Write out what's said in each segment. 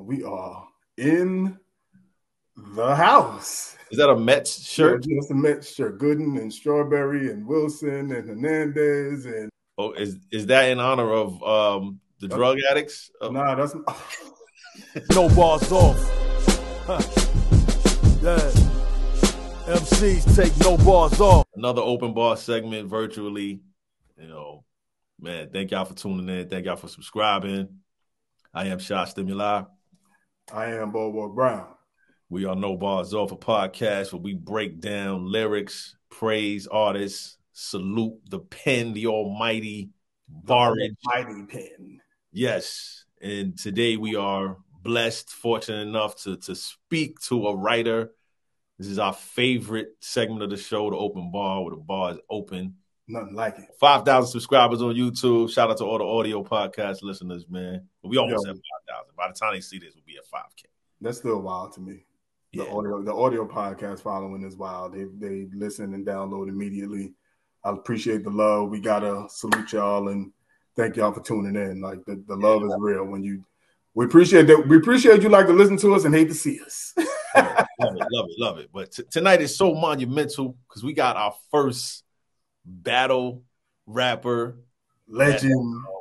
We are in the house. Is that a Mets shirt? Yeah, it's a Mets shirt. Gooden and Strawberry and Wilson and Hernandez and Oh, is is that in honor of um the drug addicts? Oh. Nah, that's no bars off. Huh. Yeah. MCs take no bars off. Another open bar segment virtually. You know, man, thank y'all for tuning in. Thank y'all for subscribing. I am Sha Stimuli. I am Bobo Brown. We are No Bars Off a podcast where we break down lyrics, praise artists, salute the pen, the almighty Barage. Mighty pen. Yes. And today we are blessed, fortunate enough to, to speak to a writer. This is our favorite segment of the show, the open bar, where the bar is open. Nothing like it. 5,000 subscribers on YouTube. Shout out to all the audio podcast listeners, man. We almost Yo. have 5,000. By the time they see this, we'll be at 5K. That's still wild to me. The Yeah. audio, the audio podcast following is wild. They they listen and download immediately. I appreciate the love. We gotta salute y'all and thank y'all for tuning in. Like the, the love is real. When you we appreciate that we appreciate you like to listen to us and hate to see us. love it, love it, love it. But t- tonight is so monumental because we got our first battle rapper. Legend.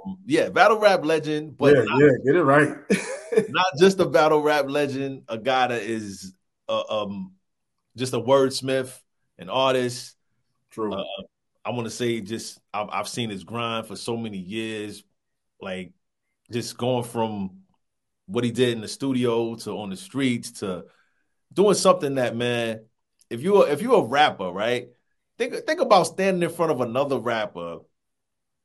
Um, yeah, battle rap legend, but yeah, not, yeah, get it right. not just a battle rap legend, a guy that is uh, um just a wordsmith, an artist. True. Uh, I want to say just I've, I've seen his grind for so many years, like just going from what he did in the studio to on the streets to doing something that man, if you if you're a rapper, right? Think think about standing in front of another rapper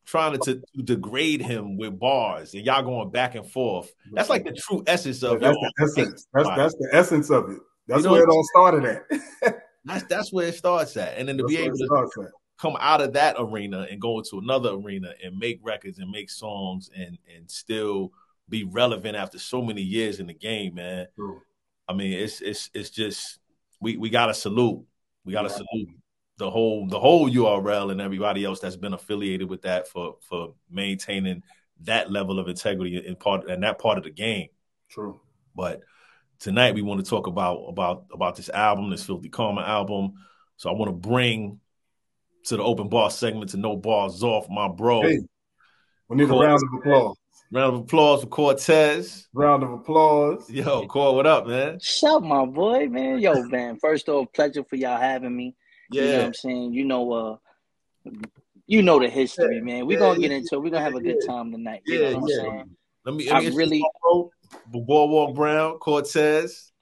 trying to, to degrade him with bars and y'all going back and forth. That's like the true essence of that's the essence. That's that's the essence of it. That's You know- where it all started at. that's that's where it starts at. And then to That's be able to come out of that arena and go into another arena and make records and make songs and and still be relevant after so many years in the game, man. True. I mean, it's it's it's just we we gotta salute. We gotta Yeah. salute the whole the whole URL and everybody else that's been affiliated with that for for maintaining that level of integrity in part and that part of the game. True. But tonight we want to talk about about about this album, this Filthy Karma album. So I want to bring to the open bar segment to no bars off my bro. Hey, we need a round of applause. Round of applause for Cortez. Round of applause. Yo, Cor, what up, man? Sup, my boy, man. Yo, man. First off, pleasure for y'all having me. You know what Yeah, I'm saying? You know, uh, you know the history, man. We're yeah, gonna get into it. We're gonna have a good time tonight. You Yeah, know what yeah. I'm saying? let me, I let me really- really Boardwalk Brown, Cortez.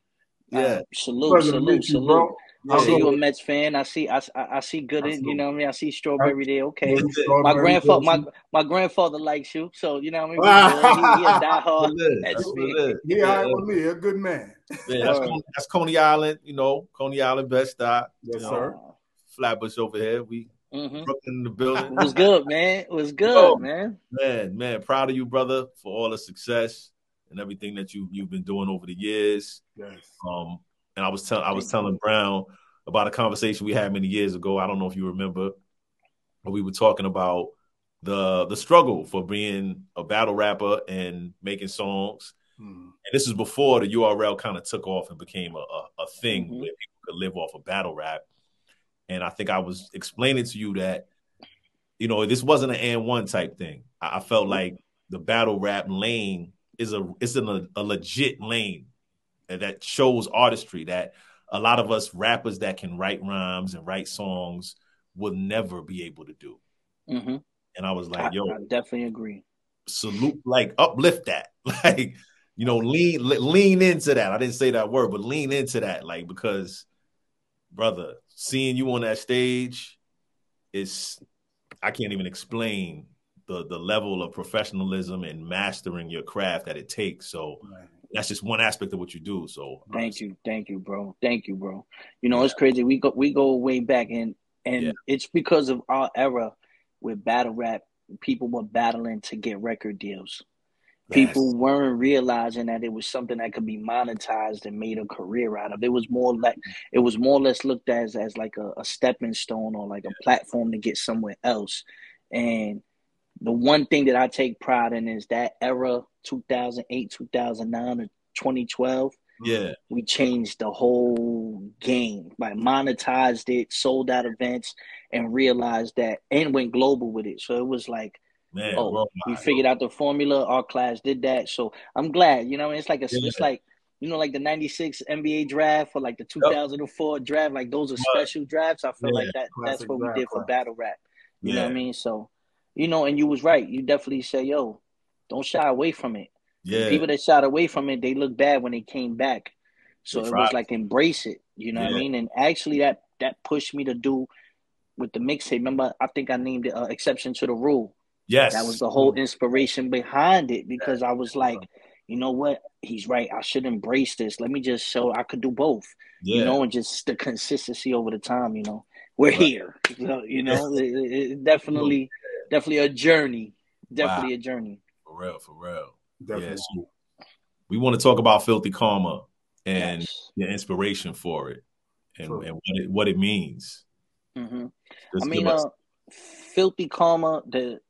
Yeah, Uh, salute, Pleasure salute, salute. bro. I see Yeah. you a Mets fan. I see, I, I I see Gooden, you know what I mean? I see Strawberry there. Okay. My grandfather, my my grandfather likes you, so you know what I mean. he, he a diehard. That's what. Mets That's what it fan. is. He all right with me, a good man. Yeah, that's, Word. Coney, that's Coney Island, you know, Coney Island, best stop. Yes, you know, sir. Flatbush over here. We Mm-hmm. Brooklyn in the building. It was good, man. It was good, Yo. man. Man, man, proud of you, brother, for all the success and everything that you you've been doing over the years. Yes. Um, and I was telling I was telling Brown about a conversation we had many years ago. I don't know if you remember, but we were talking about the the struggle for being a battle rapper and making songs. Hmm. And this is before the URL kind of took off and became a, a, a thing Mhm. where people could live off of battle rap. And I think I was explaining to you that, you know, this wasn't an and one type thing. I, I felt like the battle rap lane is a is an, a, a legit lane that shows artistry that a lot of us rappers that can write rhymes and write songs will never be able to do. hmm And I was like, yo, I definitely agree. salute, like uplift that, like you know, lean lean into that. I didn't say that word, but lean into that, like because, brother, seeing you on that stage is I can't even explain the the level of professionalism and mastering your craft that it takes. So Right. that's just one aspect of what you do. So Thank you, thank you, bro. Thank you, bro. You know, it's crazy. We go we go way back and and Yeah. it's because of our era with battle rap, people were battling to get record deals. People weren't realizing that it was something that could be monetized and made a career out of. It was more like it was more or less looked as as like a, a stepping stone or like a platform to get somewhere else. And the one thing that I take pride in is that era, 2008, 2009, or 2012. Yeah. We changed the whole game, like monetized it, sold out events, and realized that, and went global with it. So it was like, Man, oh, worldwide. we figured out the formula. Our class did that. So I'm glad. You know, it's like a, Yeah. it's like you know, like the '96 NBA draft or like the 2004 draft. Like those are special drafts. I feel Yeah. like that. That's what we did for class. battle rap. You know what I mean? So, you know, and you was right. You definitely say, yo, don't shy away from it. Yeah. People that shied away from it, they look bad when they came back. So That's it right. was like embrace it. You know what I mean? And actually, that that pushed me to do with the mixtape. Remember, I think I named it uh, "Exception to the Rule." Yes. That was the whole inspiration behind it because I was like, you know what? He's right. I should embrace this. Let me just show I could do both. yeah. You know, and just the consistency over the time. You know, we're Right. here. You know, you know it, it- it definitely, definitely a journey. Definitely a journey. for real, for real. Definitely. Yeah. So we want to talk about Filthy Karma and Yes. the inspiration for it and, True. and what it what it means. hmm I mean, uh, Filthy Karma. The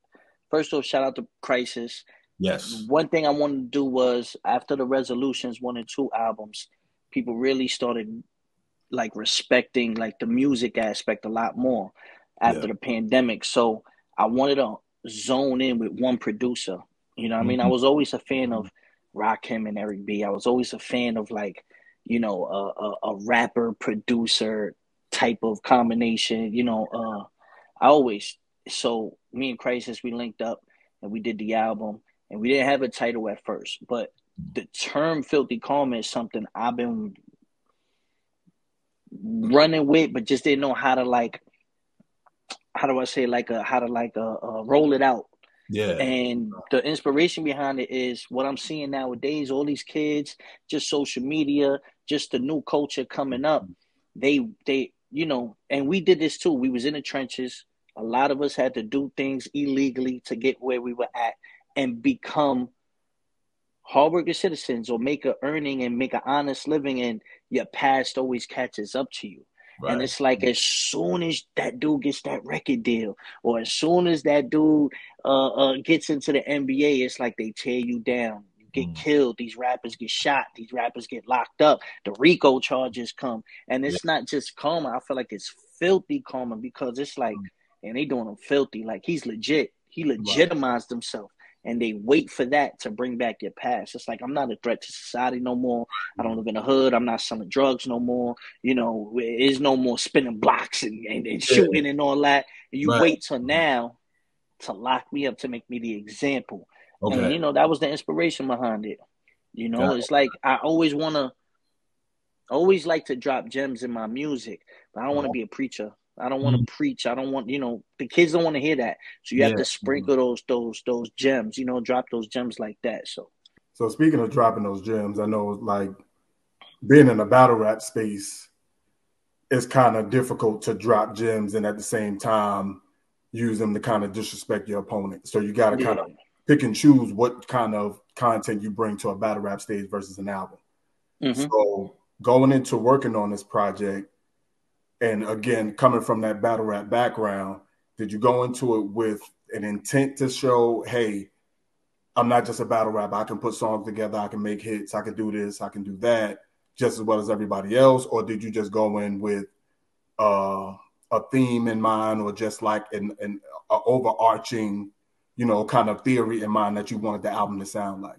first off, shout out to Crisis. yes. One thing I wanted to do was after the Resolutions one and two albums, people really started like respecting like the music aspect a lot more after Yeah. the pandemic. So I wanted to zone in with one producer. You know, what I mean, I Mhm. was always a fan of Rakim and Eric B. I was always a fan of like, you know, a, a, a rapper producer type of combination. You know, uh, I always so me and Crisis we linked up and we did the album and we didn't have a title at first, but the term "filthy karma" is something I've been running with, but just didn't know how to like. How do I say like a how to like a, uh roll it out? Yeah. And the inspiration behind it is what I'm seeing nowadays. All these kids, just social media, just the new culture coming up. They they you know, and we did this too. We was in the trenches. A lot of us had to do things illegally to get where we were at and become hardworking citizens or make a earning and make an honest living and your past always catches up to you. right. And it's like as soon as that dude gets that record deal, or as soon as that dude uh, uh gets into the NBA, it's like they tear you down. You get Mm. killed. These rappers get shot. These rappers get locked up. The RICO charges come, and it's not just karma. I feel like it's filthy karma because it's like, and they doing him filthy. Like he's legit. He legitimized himself. And they wait for that to bring back your past. It's like I'm not a threat to society no more. I don't live in the hood. I'm not selling drugs no more you know, there is no more spinning blocks and, and, and shooting and all that. And You Right. wait till now to lock me up to make me the example. And okay. you know, that was the inspiration behind it. You know, Got it. it's like I always wanna always like to drop gems in my music, but I don't want to Uh-huh. be a preacher. I don't want to preach. I don't want, you know, the kids don't want to hear that. So you have to sprinkle those those those gems, you know, drop those gems like that. So So speaking of dropping those gems, I know like being in a battle rap space, it's kind of difficult to drop gems and at the same time use them to kind of disrespect your opponent. So you got to kind of yeah. pick and choose what kind of content you bring to a battle rap stage versus an album. Mhm. So going into working on this project, and again coming from that battle rap background, did you go into it with an intent to show, hey, I'm not just a battle rapper. I can put songs together. I can make hits. I can do this. I can do that just as well as everybody else. Or did you just go in with uh, a theme in mind, or just like an, an overarching, you know, kind of theory in mind that you wanted the album to sound like?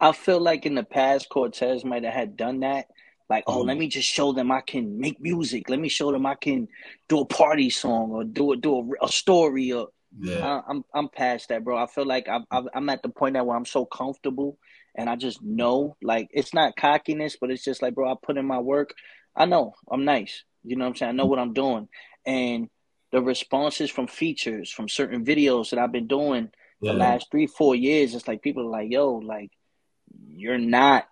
I feel like in the past, Cortez might have had done that. Like, oh, let um, me just show them I can make music. Let me show them I can do a party song or do a do a, a story. Or yeah. I, I'm I'm past that, bro. I feel like I'm I'm I'm at the point now where I'm so comfortable and I just know, like, it's not cockiness, but it's just like, bro, I put in my work. I know I'm nice. You know what I'm saying? I know what I'm doing, and the responses from features from certain videos that I've been doing yeah. the last three, four years, it's like people are like, yo, like you're not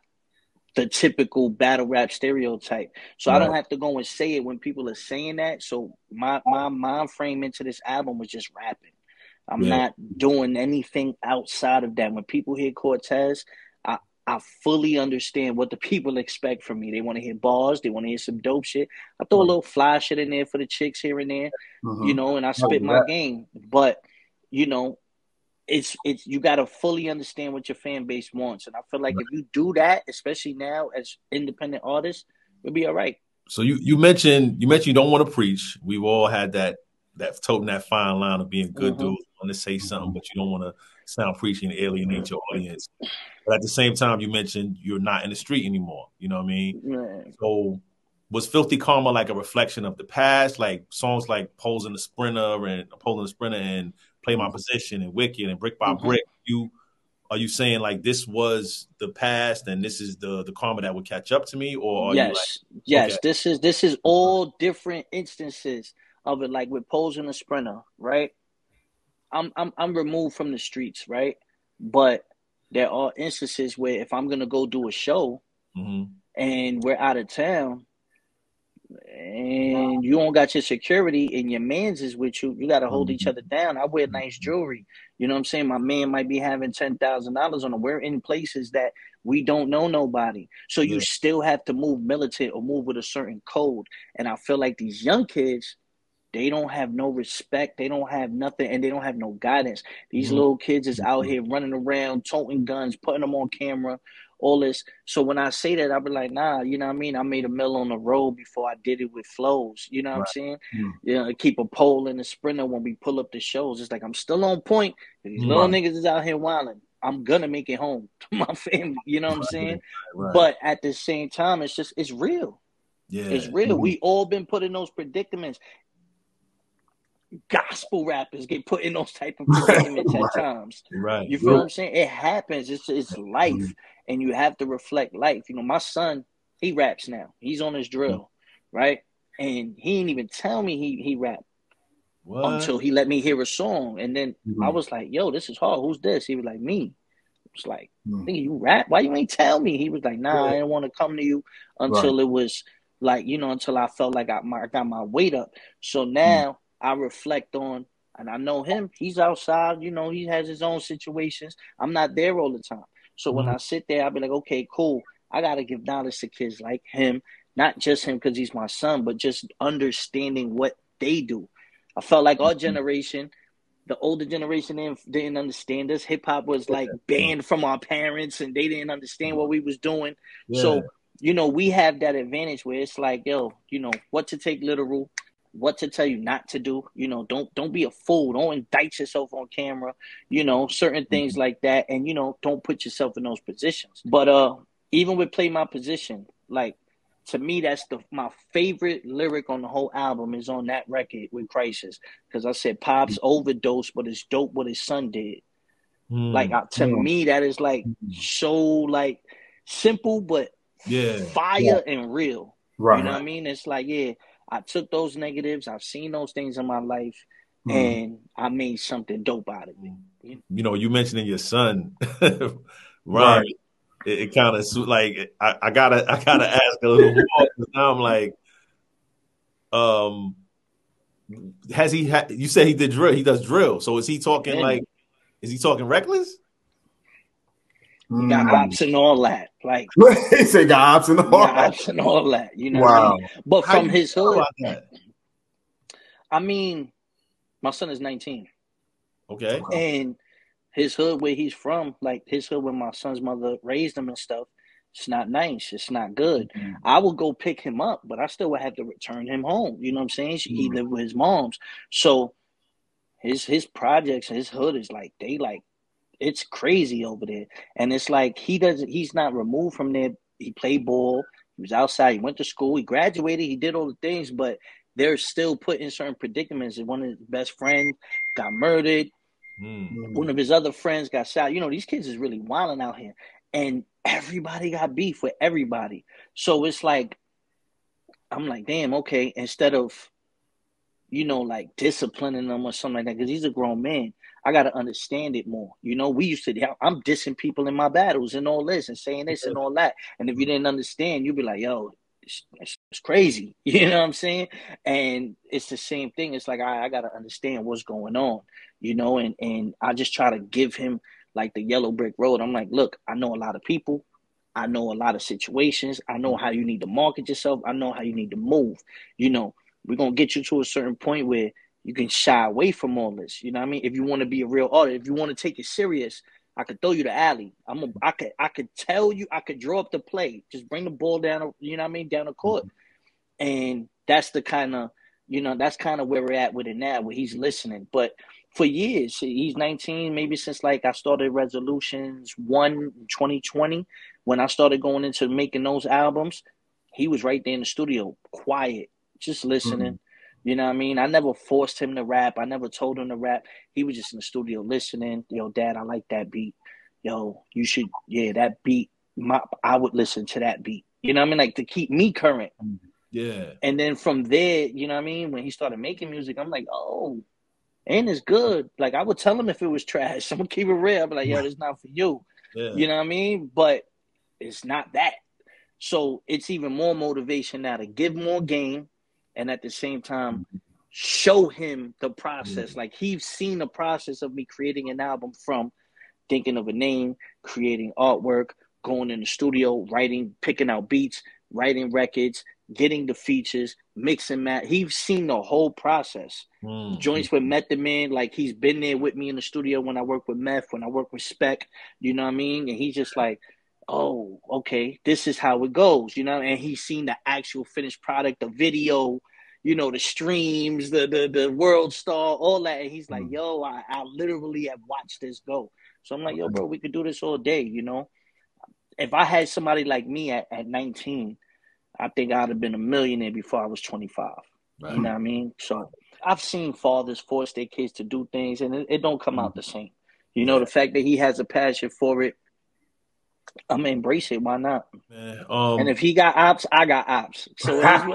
the typical battle rap stereotype. So I don't have to go and say it when people are saying that. So my my mind frame into this album was just rapping. I'm Yeah. not doing anything outside of that. When people hear Cortez, I I fully understand what the people expect from me. They want to hear bars, they want to hear some dope shit. I throw a little fly shit in there for the chicks here and there Mhm. you know, and I spit my game. But, you know, it's it's you got to fully understand what your fan base wants, and I feel like right. if you do that, especially now as independent artists, you'll be all right. So you you mentioned you mentioned you don't want to preach. We've all had that that toting that fine line of being good mm-hmm. dudes, want to say something, but you don't want to sound preachy and alienate your audience. But at the same time, you mentioned you're not in the street anymore. You know what I mean? So was Filthy Karma like a reflection of the past? Like songs like Poles in the Sprinter and Poles in the Sprinter and Play My Position and Wicked and Brick by mm-hmm. Brick. You are you saying like this was the past and this is the the karma that would catch up to me? Or yes, like, yes, okay. this is this is all different instances of it, like with Posing a Sprinter, right? I'm I'm I'm removed from the streets, right? But there are instances where if I'm gonna go do a show mm-hmm. and we're out of town and you don't got your security and your man's is with you, you gotta hold each mm-hmm. other down. I wear nice jewelry. You know what I'm saying? My man might be having ten thousand dollars on him. We're in places that we don't know nobody. So you yeah. still have to move militant or move with a certain code. And I feel like these young kids, they don't have no respect. They don't have nothing, and they don't have no guidance. These mm-hmm. little kids is out here running around, toting guns, putting them on camera, all this. So when I say that, I'll be like, nah, you know what I mean? I made a mill on the road before I did it with flows. You know what right. I'm saying? Mm-hmm. You know, keep a pole in the sprinter when we pull up the shows. It's like I'm still on point. These mm-hmm. little niggas is out here wilding. I'm gonna make it home to my family. You know what I'm saying? Right. But at the same time, it's just it's real. Yeah, it's real. Mm-hmm. We all been put in those predicaments gospel rappers get put in those type of predicaments right. at times. Right. You feel right. what I'm saying? It happens. It's it's life, mm-hmm. and you have to reflect life. You know, my son, he raps now. He's on his drill, mm-hmm. right? And he didn't even tell me he he rapped what? until he let me hear a song, and then mm-hmm. I was like, "Yo, this is hard. Who's this?" He was like, "Me." I was like, mm. "You rap? Why you ain't tell me?" He was like, "Nah, I didn't want to come to you until it was." Like you know, until I felt like I, my, I got my weight up. So mm. now I reflect on, and I know him. He's outside. You know, he has his own situations. I'm not there all the time. So when mm-hmm. I sit there, I'll be like, okay, cool. I got to give knowledge to kids like him, not just him because he's my son, but just understanding what they do. I felt like our mm-hmm. generation, the older generation didn't, didn't understand us. Hip hop was like banned from our parents, and they didn't understand what we was doing. Yeah. So you know, we have that advantage where it's like, yo, you know, what to take literal, what to tell you not to do. You know, don't don't be a fool. Don't indict yourself on camera. You know, certain mm-hmm. things like that, and you know, don't put yourself in those positions. But uh, even with play my position, like to me, that's the my favorite lyric on the whole album is on that record with Crisis because I said Pops mm-hmm. overdose, but it's dope what his son did. Mm. Like uh, to me, that is like so like simple, but yeah, fire yeah. and real. Right. You know what I mean? It's like yeah, I took those negatives. I've seen those things in my life, mm. and I made something dope out of it. You know, you mentioning your son, right? right. It, it kind of like I, I, gotta I gotta ask a little more. because Now I'm like, um, has he? Ha- you said he did drill. He does drill. So is he talking like? Is he talking reckless? You got mm. ops and all that. Like he said, got ops and all that. Ops and all that. You know. Wow. I mean? But How from his hood, I mean, my son is 19. Okay. And his hood where he's from, like his hood where my son's mother raised him and stuff, it's not nice. It's not good. Mm-hmm. I will go pick him up, but I still would have to return him home. You know what I'm saying? Mm-hmm. He lived with his mom's. So his his projects, his hood is like they like it's crazy over there. And it's like he doesn't he's not removed from there. He played ball, he was outside, he went to school, he graduated, he did all the things, but they're still put in certain predicaments. One of his best friends got murdered. Mm. One of his other friends got shot. You know, these kids is really wilding out here. And everybody got beef with everybody. So it's like I'm like, damn, okay, instead of you know, like disciplining them or something like that, because he's a grown man. I got to understand it more. You know, we used to, I'm dissing people in my battles and all this and saying this and all that. And if you didn't understand, you'd be like, yo, it's, it's, it's crazy. You know what I'm saying? And it's the same thing. It's like, I, I got to understand what's going on, you know, and, and I just try to give him like the yellow brick road. I'm like, look, I know a lot of people. I know a lot of situations. I know how you need to market yourself. I know how you need to move. You know, we're going to get you to a certain point where you can shy away from all this. You know what I mean? If you want to be a real artist, if you want to take it serious, I could throw you the alley. I'm a, I could I could tell you I could draw up the play. Just bring the ball down, you know what I mean, down the mm-hmm. court. And that's the kind of you know, that's kind of where we're at with it now, where he's listening. But for years, he's 19, maybe since like I started Resolutions 1 2020, when I started going into making those albums, he was right there in the studio, quiet, just listening. Mm-hmm. You know what I mean? I never forced him to rap. I never told him to rap. He was just in the studio listening. Yo, dad, I like that beat. Yo, you should, yeah, that beat. My, I would listen to that beat. You know what I mean? Like to keep me current. Yeah. And then from there, you know what I mean? When he started making music, I'm like, oh, and it's good. Like I would tell him if it was trash. I'm gonna keep it real. I'm like, yo, this not for you. Yeah. You know what I mean? But it's not that. So it's even more motivation now to give more game and at the same time show him the process. Like he's seen the process of me creating an album from thinking of a name, creating artwork, going in the studio, writing, picking out beats, writing records, getting the features, mixing that. He's seen the whole process. Mm-hmm. Joints with Method Man, like he's been there with me in the studio when I work with Meth, when I work with Spec, you know what I mean? And he's just like, oh, okay, this is how it goes, you know. And he's seen the actual finished product, the video, you know, the streams, the the the WorldStar, all that. And he's like, mm. yo, I, I literally have watched this go. So I'm like, yo, bro, we could do this all day, you know. If I had somebody like me at, at 19, I think I'd have been a millionaire before I was 25. Right. You know what I mean? So I've seen fathers force their kids to do things, and it, it don't come out mm. the same. You know, the fact that he has a passion for it, I'm gonna embrace it. Why not? Man, um, and if he got ops, I got ops. So I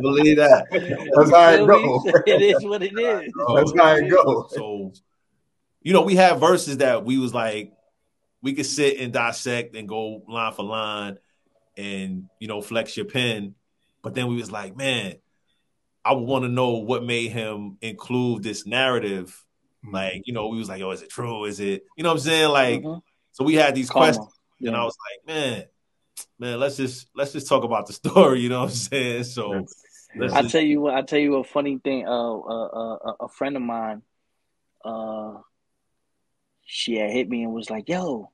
believe that. That's how it goes. It is what it is. That's how it goes. So, you know, we have verses that we was like, we could sit and dissect and go line for line, and you know, flex your pen. But then we was like, man, I want to know what made him include this narrative. Like, you know, we was like, oh, is it true? Is it, you know what I'm saying? Like, mm-hmm. so we had these Karma. questions, yeah. and I was like, man, man, let's just let's just talk about the story. You know what I'm saying? So, I tell you what, I tell you a funny thing. Uh, uh, uh, a friend of mine, uh, she had hit me and was like, "Yo,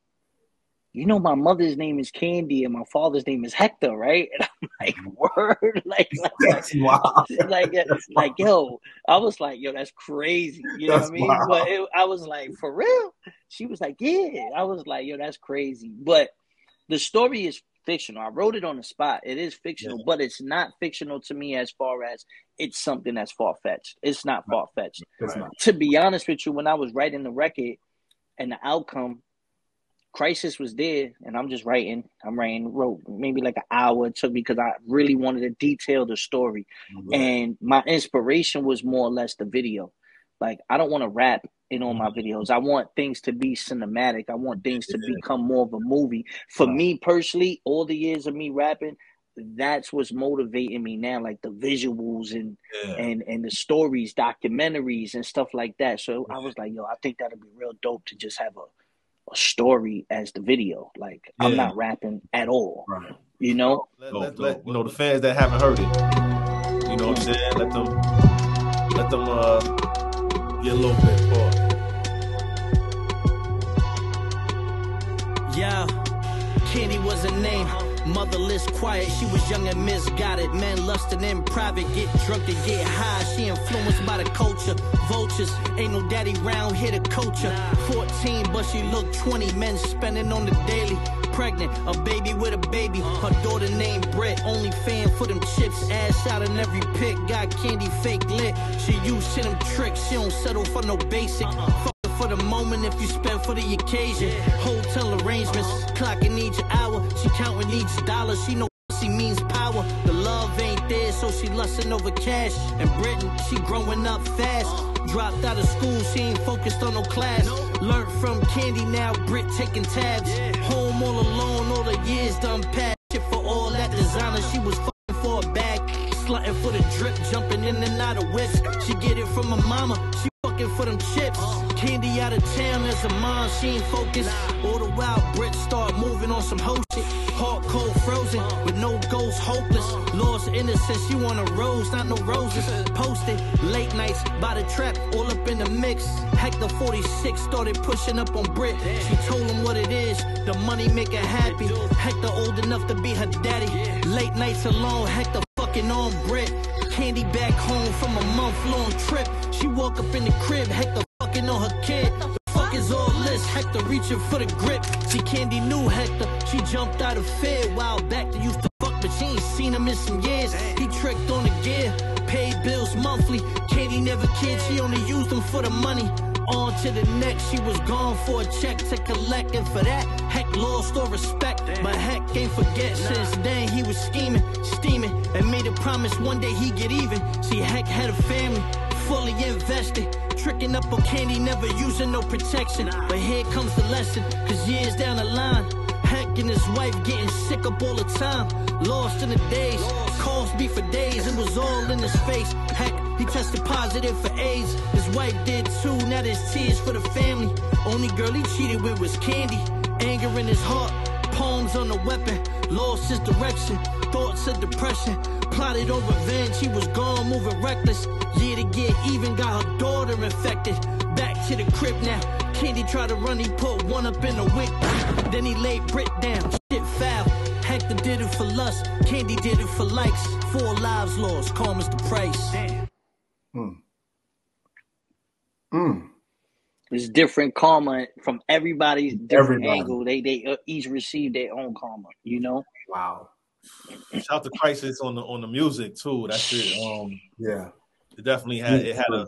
you know my mother's name is Candy and my father's name is Hector, right? And I'm like, word, like, like, wow. like, like, uh, yo, I was like, yo, that's crazy, you know that's what I mean? But it, I was like, for real? She was like, yeah. I was like, yo, that's crazy. But the story is fictional. I wrote it on the spot. It is fictional, yeah. but it's not fictional to me as far as it's something that's far fetched. It's not far fetched. Right. To be honest with you, when I was writing the record and the outcome Crisis was there, and I'm just writing. I'm writing, wrote maybe like an hour. It took me because I really wanted to detail the story, mm-hmm. and my inspiration was more or less the video. Like I don't want to rap in all my videos. I want things to be cinematic. I want things to become more of a movie. For me personally, all the years of me rapping, that's what's motivating me now, like the visuals and yeah. and and the stories, documentaries and stuff like that. So I was like, yo, I think that'd be real dope to just have a a story as the video. Like yeah. I'm not rapping at all. Right. You know? Let, let, let, you know the fans that haven't heard it. You know what I'm saying? Let them let them uh get a little bit more. Yeah. Kenny was a name. Motherless, quiet, she was young and misguided. Men lusting in private, get drunk and get high. She influenced by the culture. Vultures, ain't no daddy round here to coach her. 14, but she looked 20. Men spending on the daily. Pregnant, a baby with a baby. Her daughter named Brett, only fan for them chips. Ass out in every pic, got candy fake lit. She used to them tricks, she don't settle for no basic for the moment if you spend for the occasion. Hotel arrangements, clocking each hour. She counting each dollar. She know she means power. The love ain't there, so she lusting over cash. In Britain, she growing up fast. Dropped out of school, she ain't focused on no class. Learned from Candy now, Brit taking tabs. Home all alone, all the years done past. Shit for all that designer, she was fucking for the drip, jumping in and out of whips. She get it from her mama. She looking for them chips. Candy out of town as a mom, she ain't focused. All the wild Brits start moving on some hoe shit. Hard, cold, frozen, with no goals, hopeless. Lost innocence, you want a rose, not no roses. Posted, late nights by the trap, all up in the mix. Hector 46 started pushing up on Brit. She told him what it is, the money make her happy. Hector old enough to be her daddy. Late nights alone, Hector fucking on Brit. Candy back home from a month long trip. She woke up in the crib, Hector fucking on her kid. The fuck is all this? Hector reaching for the grip. See, Candy knew Hector. She jumped out of fear. While back they used to fuck, but she ain't seen him in some years. He tricked on the gear, paid bills monthly. Candy never cared, she only used them for the money. On to the next, she was gone for a check to collect, and for that, Heck lost all respect. But Heck ain't forget since then he was scheming, steaming, and made a promise one day he'd get even. See, Heck had a family, fully invested. Tricking up on candy, never using no protection. But here comes the lesson, cause years down the line, Heck and his wife getting sick up all the time. Lost in the days, calls me for days, it was all in his face. Heck, he tested positive for AIDS. His wife did too, now there's tears for the family. Only girl he cheated with was Candy. Anger in his heart, palms on the weapon. Lost his direction, thoughts of depression. Plotted on revenge, he was gone, moving reckless. Yeah, to get even, got her daughter infected. Back to the crib now. Candy tried to run, he put one up in the wick. Then he laid Brit down. Shit foul. Hector did it for lust. Candy did it for likes. Four lives lost. Calm as the price. Mm. It's different karma from everybody's different Everybody. angle. They they uh, each receive their own karma. You know. Wow. Shout out to Crisis on the on the music too. That's it. Um, Yeah. it definitely had it had a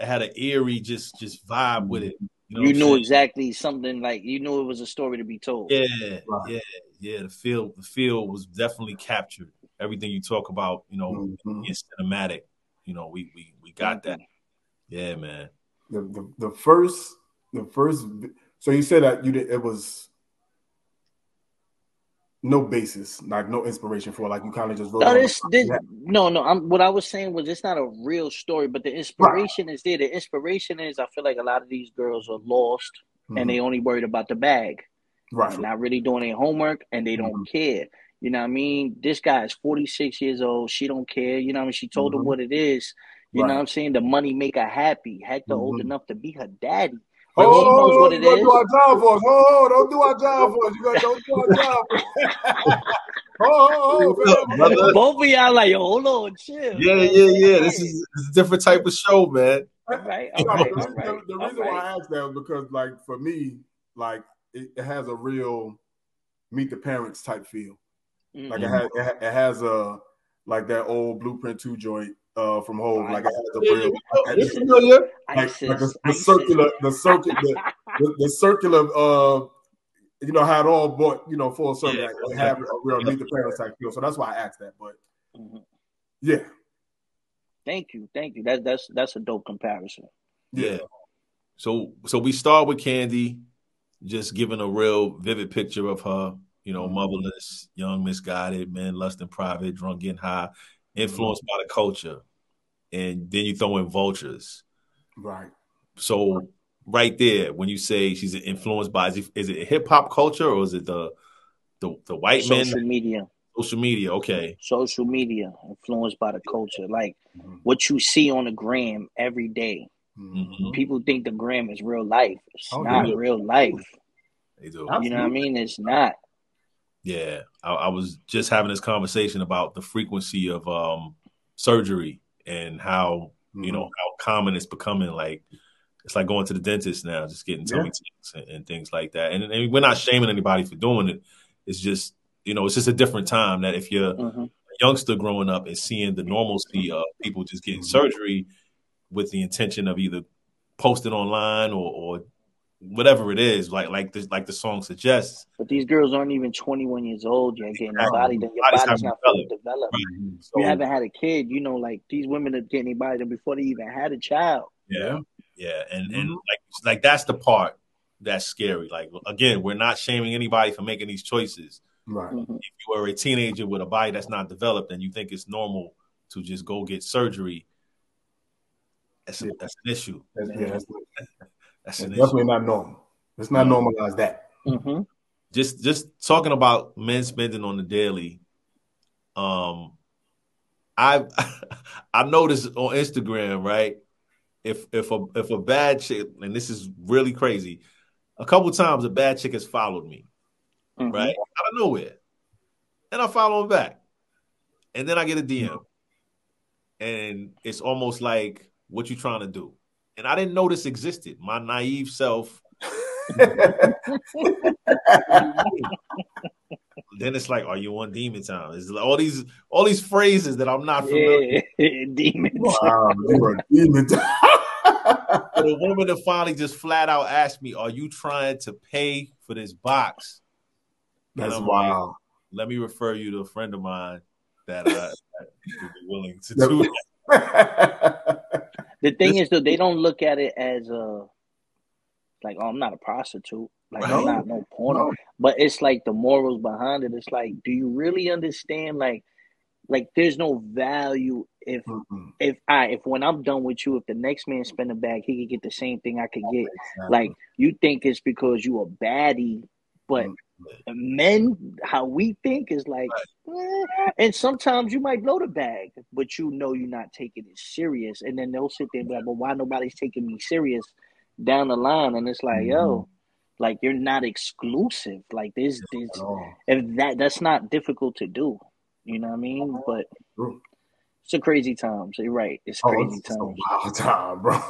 it had an eerie just just vibe with it. You, know you knew saying? exactly something like you knew it was a story to be told. Yeah, Right. yeah, yeah. The feel, the feel was definitely captured. Everything you talk about, you know, Mhm. being cinematic. You know, we we we got that. Yeah, man. The, the the first the first so you said that you did it was no basis, like no inspiration for it, like you kind of just wrote. No, this, this, no, no. I'm what I was saying was it's not a real story, but the inspiration is there. The inspiration is I feel like a lot of these girls are lost Mhm. and they only worried about the bag, right. They're not really doing their homework, and they don't care. You know what I mean? This guy is 46 years old. She don't care. You know what I mean? She told him Mhm. what it is. You Right. know what I'm saying? The money make her happy. Hector old Mhm. enough to be her daddy. Oh, But she knows what it gonna is. do our job for us. Oh, oh, don't do our job for us. You gonna don't do our job. oh, oh, oh, fam. Brother. Both of y'all like, hold on, chill. Yeah, man. yeah, yeah. This is, this is a different type of show, man. all right, No, all right, the, the all reason why. I asked that was because, like, for me, like, it, it has a real meet the parents type feel. Like, it has, it, ha- it has a like that old Blueprint Two joint uh, from home. Like, it has a Yeah, real you familiar? like, like the, ISIS, the ISIS. circular, the circular, the, the, the circular. Uh, you know how it all brought you know full circle. Yeah. like, have a real meet the parents type feel. So that's why I asked that. But Mhm. yeah, Thank you, thank you. That's that's that's a dope comparison. Yeah. So so we start with Candy, just giving a real vivid picture of her, you know, motherless, young, misguided, man, lust and private, drunk, getting high, influenced by the culture. And then you throw in vultures. right. So right there, when you say she's influenced by is it, is it hip hop culture or is it the the, the white Social men media, social media? Okay. social media influenced by the culture. Like Mhm. what you see on the gram every day. Mhm. People think the gram is real life. It's Oh, not yeah. real life. They do. You know what I mean? It's not. Yeah, I, I was just having this conversation about the frequency of um, surgery and how you know how common it's becoming. Like it's like going to the dentist now, just getting tummy tucks and, and things like that. And, and we're not shaming anybody for doing it. It's just you know it's just a different time that if you're Mhm. a youngster growing up and seeing the normalcy of people just getting Mhm. surgery with the intention of either posting online or, or whatever it is, like like the like the song suggests. But these girls aren't even 21 years old yet getting their Exactly. body done. Your Bodies body's haven't not fully developed. Mhm. So, You haven't had a kid. You know, like these women are getting their body done before they even had a child. Yeah, yeah, and and Mhm. like like that's the part that's scary. Like again, we're not shaming anybody for making these choices. Right. Mhm. If you are a teenager with a body that's not developed and you think it's normal to just go get surgery, that's, a, that's an issue. That's, yeah, that's, That's that's an issue. definitely not normal. Let's not normalize that. hmm just just talking about men spending on the daily um i i noticed on instagram right? If if a if a bad chick and this is really crazy a couple times a bad chick has followed me hmm right? Out of nowhere. And i follow him back. And then i get a dm and it's almost like what you trying to do and i didn't know this existed my naive self then it's like, are you on demon time? It's like all these all these phrases that I'm not familiar. Yeah, demons. wow, you were demon. with. The woman that finally just flat out asked me, "Are you trying to pay for this box?" That's And I'm like, wild. Let me refer you to a friend of mine that, uh, would be willing to do that. The thing is, though, they don't look at it as a like, oh, I'm not a prostitute. Like, I'm not no porno. No. But it's like the morals behind it. It's like, do you really understand? Like, like there's no value if Mm-mm. if I if when I'm done with you, if the next man spend a bag, he could get the same thing I could get. Like you think it's because you a baddie, but men, how we think is like, eh. and sometimes you might blow the bag, but you know you're not taking it serious, and then they'll sit there and be like, "But why nobody's taking me serious?" Down the line, and it's like, yo, like you're not exclusive. Like this, this, At if that that's not difficult to do. You know what I mean? But True. it's a crazy times. You're right. It's Oh, crazy it's a times. wild time, bro.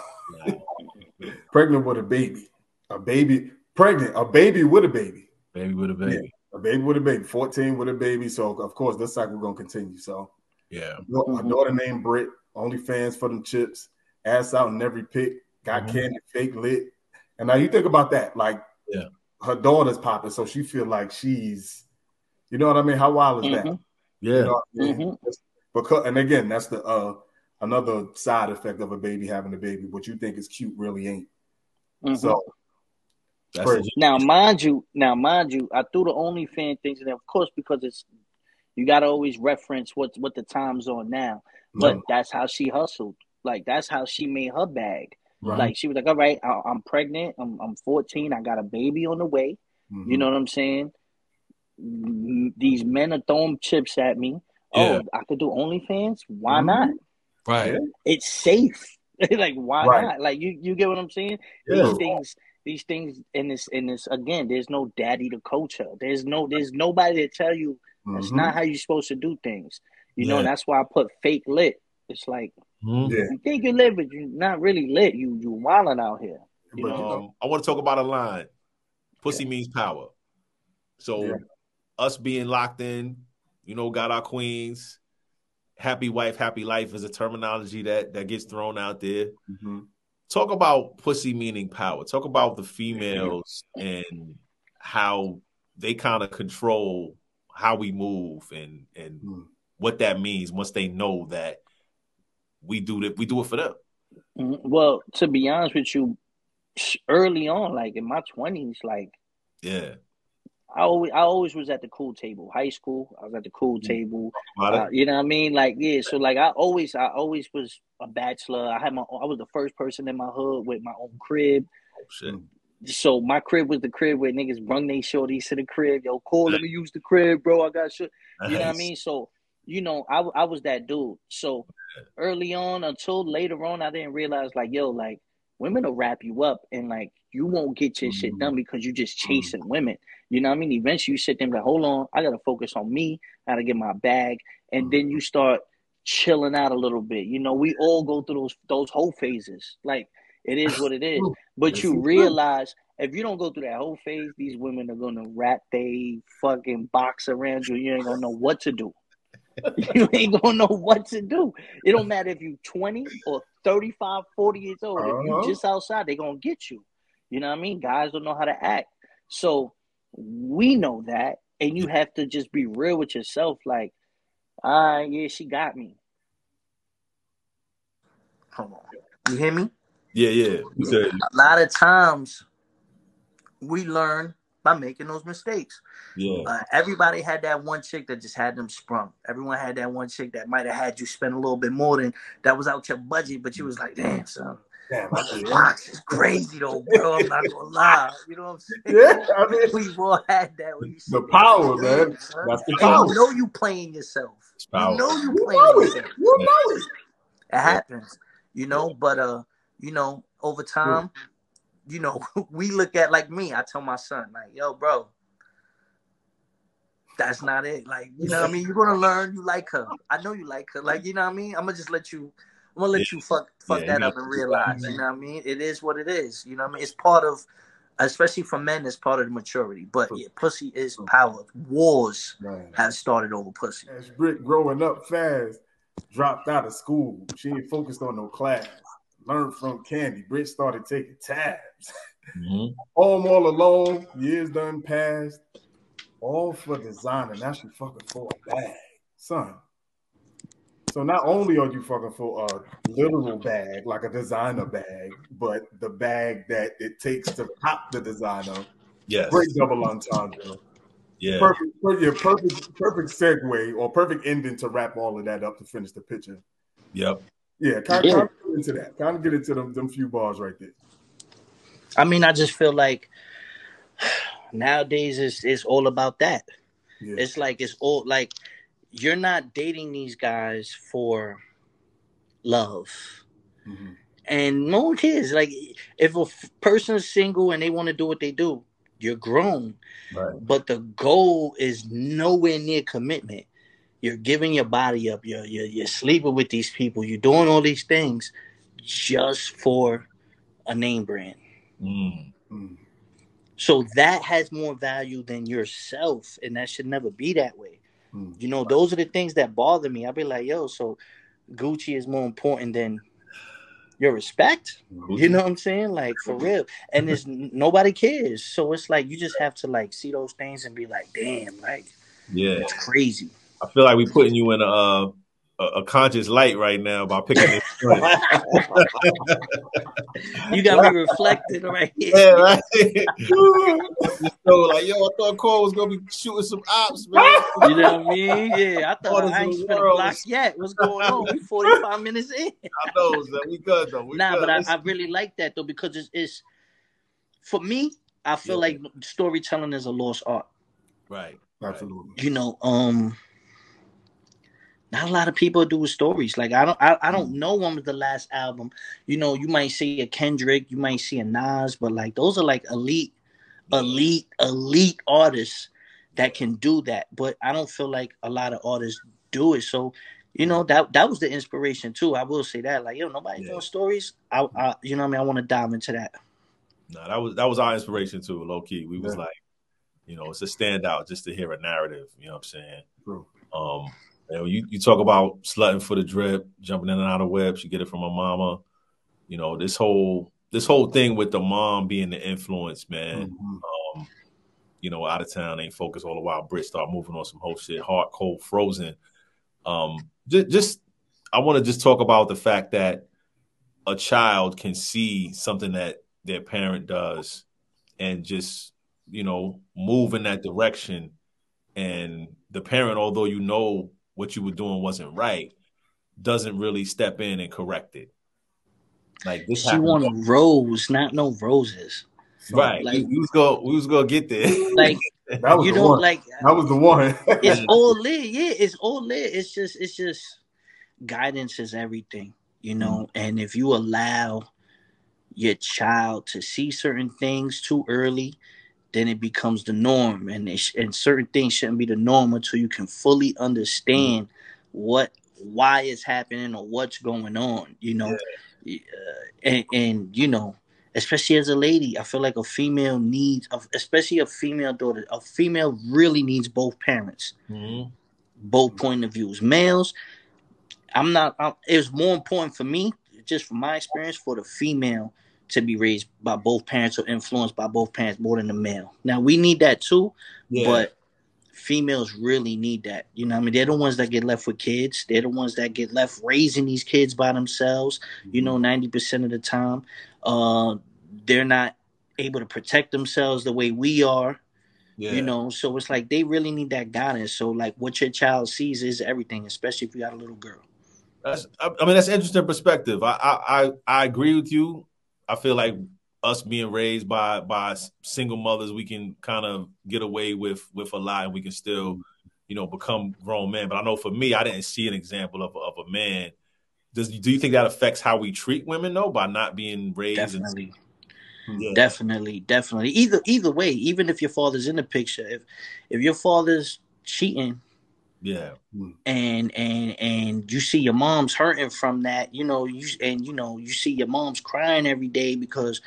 pregnant with a baby, a baby, pregnant, a baby with a baby, Baby with a baby. a baby with a baby, fourteen with a baby. So of course this cycle gonna continue. So Yeah. a Mhm. daughter named Britt, OnlyFans for them chips, ass out in every pic, got Mhm. candy, fake lit. And now you think about that, like Yeah. her daughter's popping, so she feel like she's, you know what I mean? How wild is that? Mhm. Yeah. You know I mean? Mhm. Because and again, that's the uh another side effect of a baby having a baby. What you think is cute really ain't. Mhm. So That's crazy. Now, mind you, now mind you, I threw the OnlyFans things in there, of course, because it's you got to always reference what what the times on now. But no, that's how she hustled. Like that's how she made her bag. right. Like she was like, "All right, I, I'm pregnant. I'm I'm 14. I got a baby on the way. Mhm. You know what I'm saying? These men are throwing chips at me. Yeah. Oh, I could do OnlyFans. Why Mhm. not? Right. It's safe. like why Right. not? Like you you get what I'm saying? Yeah. These things these things in this in this again, there's no daddy to coach her. There's no there's nobody to tell you that's Mhm. not how you're supposed to do things. You know, Yeah. and that's why I put fake lit. It's like Mhm. Yeah, you think you're lit, but you're not really lit. You you wilding out here. but You you know, Um, I want to talk about a line. Pussy means power. So Yeah. us being locked in, you know, got our queens. Happy wife, happy life is a terminology that that gets thrown out there. mhm. Talk about pussy meaning power. Talk about the females and how they kind of control how we move and and Mm. what that means once they know that we do that we do it for them. Mhm. Well, to be honest with you, early on, like in my twenties, like Yeah. I always I always was at the cool table. High school, I was at the cool table. Uh, you know what I mean? Like yeah, so like I always I always was a bachelor. I had my I was the first person in my hood with my own crib. Oh, shit. So my crib was the crib where niggas brung they shorties to the crib. Yo, cool, let me use the crib, bro. I got shit. You know what I mean? So, you know, I, I was that dude. So early on until later on, I didn't realize like, yo, like women will wrap you up and like you won't get your shit done because you're just chasing women. You know what I mean? Eventually you sit there and be like, hold on, I gotta focus on me, I gotta get my bag. And then you start chilling out a little bit. You know, we all go through those those whole phases. Like it is what it is. But you realize if you don't go through that whole phase, these women are gonna wrap they fucking box around you. You ain't gonna know what to do. you ain't gonna know what to do. It don't matter if you 20 or 35, 40 years old. If Uh-huh. you just outside, they're gonna get you. You know what I mean? Guys don't know how to act. So we know that, and you have to just be real with yourself. Like, ah, yeah, she got me. Hold on. You hear me? Yeah, yeah. You a lot of times we learn by making those mistakes. Yeah. Uh, everybody had that one chick that just had them sprung. Everyone had that one chick that might have had you spend a little bit more than that was out your budget, but you was like, damn, son. Damn, I see. Fox is crazy though, bro. I'm not gonna lie. You know what I'm saying? Yeah, I mean, We've all had that when you the power, it. man. Damn. That's the And power. you know you playing yourself. It's power. You know you You playing know it. You know it. It happens, you know. But uh, you know, over time, you know, we look at like me. I tell my son, like, yo, bro, that's not it. Like, you know what I mean? You're gonna learn. You like her. I know you like her. Like, you know what I mean? I'm gonna just let you. I'm gonna let you fuck fuck Yeah, that you up and realize. You know what I mean? It is what it is. You know what I mean? It's part of, especially for men, it's part of the maturity. But yeah, pussy is power. Wars Man. have started over pussy. As Britt growing up fast, dropped out of school. She ain't focused on no class. Learned from Candy. Britt started taking tabs. Mhm. Home all alone. Years done passed. All for designer. Now she fucking for a bag, son. So not only are you fucking for a literal bag, like a designer bag, but the bag that it takes to pop the designer. Yes. Great double entendre. Yeah. Perfect, per- yeah, perfect, perfect segue or perfect ending to wrap all of that up to finish the picture. Yep. Yeah, kind, Yeah. kind of get into that. Kind of get into them, them few bars right there. I mean, I just feel like nowadays it's it's all about that. Yeah, It's like it's all like you're not dating these guys for love. Mhm. And no one cares. Like if a f- person's single and they want to do what they do, you're grown. Right. But the goal is nowhere near commitment. You're giving your body up. You're, you're you're sleeping with these people. You're doing all these things just for a name brand. Mm. Mm. So that has more value than yourself, and that should never be that way. Mm. You know, those are the things that bother me. I'll be like, yo, so Gucci is more important than your respect. You know what I'm saying? Like for real. And there's nobody cares. So it's like you just have to like see those things and be like, damn, like Yeah. it's crazy. I feel like we're putting you in a uh, a, a conscious light right now by picking this. joint. You got me reflecting right here. yeah, right. so like, yo, I thought Cole was gonna be shooting some ops, man. You know what I mean? Yeah, I thought Orders I of ain't the spent a world. block yet. What's going on? We 45 minutes in. I know, so we good though. We nah, good. but I, I really like that though because it's, it's for me. I feel Yeah. like storytelling is a lost art. right. Absolutely. You know, um, not a lot of people do with stories. Like I don't, I, I don't know when was the last album. You know, you might see a Kendrick, you might see a Nas, but like those are like elite, elite, elite artists that can do that. But I don't feel like a lot of artists do it. So. You know that that was the inspiration too. I will say that, like, yo, nobody Yeah. doing stories. I, I, you know, what I mean, I want to dive into that. No, that was that was our inspiration too, low key. We was Yeah. like, you know, it's a standout just to hear a narrative. You know what I'm saying? True. Um, you, know, you, you talk about slutting for the drip, jumping in and out of whips. You get it from a mama. You know this whole this whole thing with the mom being the influence, man. Mhm. Um, you know, out of town ain't focused all the while. Brit start moving on some whole shit, hard, cold, frozen. Um, just, just I want to just talk about the fact that a child can see something that their parent does and just you know move in that direction and the parent although you know what you were doing wasn't right doesn't really step in and correct it like this She happened- want a rose, not no roses. right like- we, was go we was gonna get there Like That was you know, one. like that was the one. it's all lit. Yeah, it's all lit. It's just it's just guidance is everything, you know. Mm. And if you allow your child to see certain things too early, then it becomes the norm, and sh- and certain things shouldn't be the norm until you can fully understand what why it's happening or what's going on. You know, uh, and and you know. Especially as a lady, I feel like a female needs, especially a female daughter, a female really needs both parents Mhm. both point of views. Males, I'm not. I'm, it was more important for me, just from my experience, for the female to be raised by both parents or influenced by both parents more than the male. Now we need that too, yeah but females really need that. You know, what I mean, they're the ones that get left with kids. They're the ones that get left raising these kids by themselves. You know, ninety percent of the time, uh, they're not able to protect themselves the way we are. Yeah. You know, so it's like they really need that guidance. So like what your child sees is everything, especially if you got a little girl. That's, I I mean, that's interesting perspective. I, I, I, I agree with you. I feel like us being raised by by single mothers, we can kind of get away with with a lot, and we can still, you know, become grown men. But I know for me, I didn't see an example of of a man. Does do you think that affects how we treat women though, by not being raised? Definitely. And, yeah. Definitely, definitely. Either either way, even if your father's in the picture, if if your father's cheating yeah, hmm. and and and you see your mom's hurting from that, you know, you and you know, you see your mom's crying every day because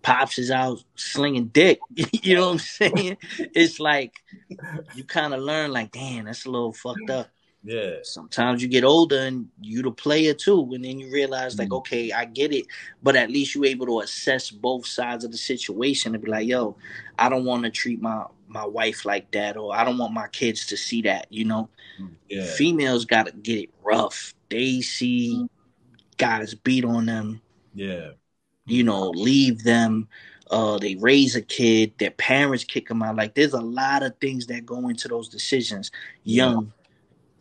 pops is out slinging dick. you know what I'm saying? It's like you kind of learn like, damn, that's a little fucked up. yeah, Sometimes you get older and you the player too, and then you realize like, hmm. okay, I get it, but at least you able to assess both sides of the situation and be like, yo, I don't want to treat my my wife like that, or I don't want my kids to see that. You know, yeah, females got to get it rough. They see guys beat on them, yeah, you know, leave them. Uh, they raise a kid, their parents kick them out. Like, there's a lot of things that go into those decisions. Young,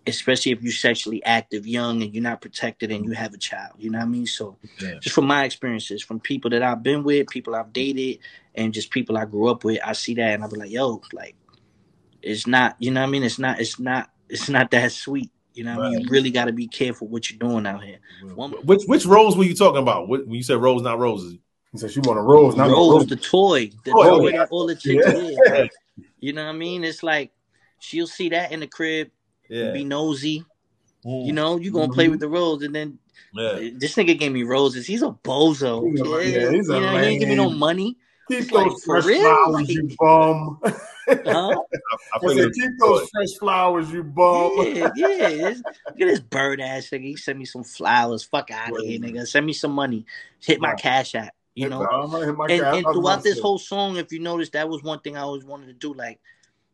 especially if you're sexually active, young, and you're not protected, and you have a child. You know what I mean? So, Yeah. just from my experiences, from people that I've been with, people I've dated, and just people I grew up with, I see that, and I be like, yo, like, it's not. You know what I mean? It's not. It's not. It's not that sweet. You know what I mean? You really got to be careful what you're doing out here. One- Which which roles were you talking about? When you said rose, not roses? He said she want a rose, not Rose, rose. the toy, the Toy, toy yeah. that all the chicks Yeah. wear. Like, you know what I mean? It's like she'll see that in the crib, Yeah, be nosy. Mm. You know, you gonna play with the rose, and then yeah, this nigga gave me roses. He's a bozo. He's a- yeah, he's a you know, he ain't give me no money. Keep Like, those for fresh real? flowers, you bum. Huh? I, I I said, keep was those fresh flowers, you bum. Yeah, yeah. Look at this bird ass nigga. He sent me some flowers. Fuck out of here, nigga. Send me some money. Hit my Right. cash app. You know. I'm hit my and, cat. and throughout about to this say, whole song, if you notice, that was one thing I always wanted to do. Like,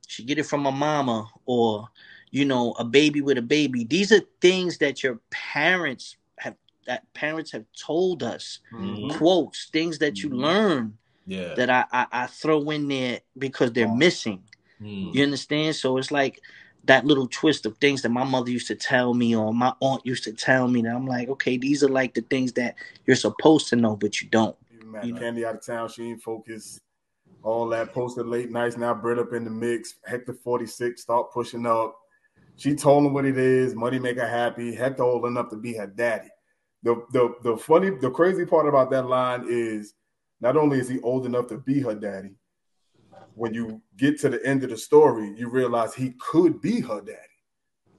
she get it from my mama, or you know, a baby with a baby. These are things that your parents have that parents have told us. Mhm. Quotes, things that you Mhm. learn Yeah, that I, I I throw in there because they're missing. Mm. You understand? So it's like that little twist of things that my mother used to tell me or my aunt used to tell me that I'm like, okay, these are like the things that you're supposed to know, but you don't. Even Matt You know. Candy out of town, she ain't focused. All that posted late nights now, Britt up in the mix. Hector 46, start pushing up. She told him what it is. Money make her happy. Hector old enough to be her daddy. The the the funny, the crazy part about that line is not only is he old enough to be her daddy, when you get to the end of the story, you realize he could be her daddy.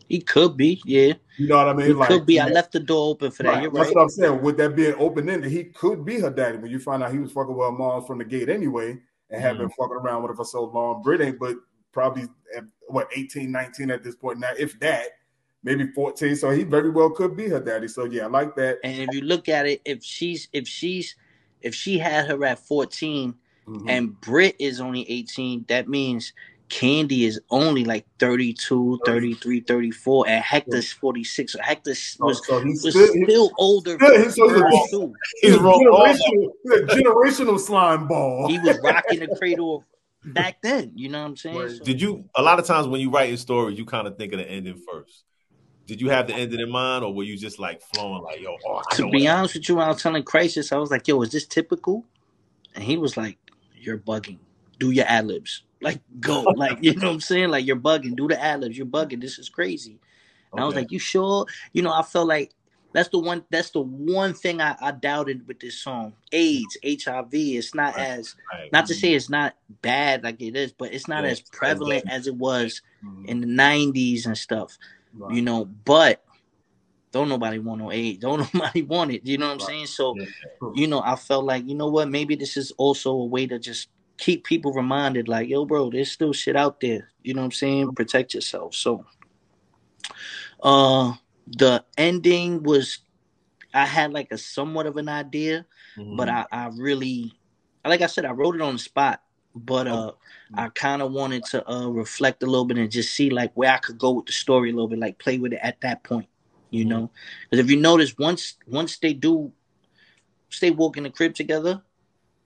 He could be, yeah. You know what I mean? He could be. I left the door open for that. Right. That's right. what I'm saying. With that being open ended, he could be her daddy. When you find out he was fucking with her mom from the gate anyway, and have mm. been fucking around with her for so long. Brit ain't, but probably at, what 18, 19 at this point now, if that, maybe 14. So he very well could be her daddy. So yeah, I like that. And if you look at it, if she's if she's if she had her at 14 Mhm. and Brit is only 18, that means Candy is only like 32, 33, 34, and Hector's 46. So Hector So- was, so he's was still, still older. still- he's- so he's a- he's He's a generational, he's a generational slime ball. He was rocking the cradle back then. You know what I'm saying? So- Did you? A lot of times when you write your stories, you kind of think of the ending first. Did you have the ending in mind, or were you just like flowing like, "Yo, oh, to be honest with you, when I was telling Crisis, I was like, yo, is this typical? And he was like, you're bugging. Do your ad libs. Like, go. like, you know what I'm saying? Like, you're bugging. Do the ad libs. You're bugging. This is crazy. And I was like, you sure? You know, I felt like that's the one that's the one thing I, I doubted with this song. AIDS, HIV. It's not Right. as Right. not to say it's not bad like it is, but it's not as prevalent as it was Mhm. in the nineties and stuff Right. you know, but don't nobody want no aid. Don't nobody want it. You know what I'm saying? So, Yeah. you know, I felt like, you know what, maybe this is also a way to just keep people reminded, like, yo, bro, there's still shit out there. You know what I'm saying? Protect yourself. So uh the ending was I had like a somewhat of an idea, Mhm. but I, I really like I said, I wrote it on the spot, but uh Mm-hmm. I kind of wanted to uh reflect a little bit and just see like where I could go with the story a little bit, like play with it at that point, you Mhm. know. Because if you notice, once once they do, stay walk in the crib together,